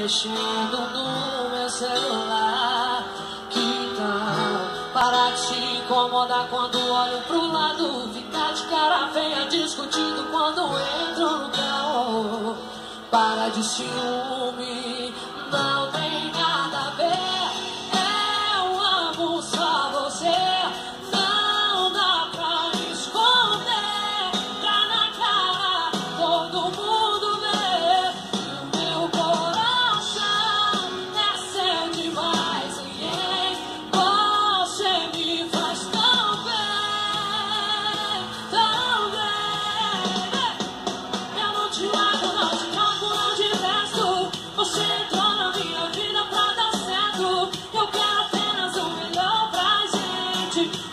mexendo no meu celular. Que tal parar de se incomodar quando olho pro lado? Ficar de cara feia discutindo quando entro no carro. Para de ciúme Eu quero apenas o melhor pra gente.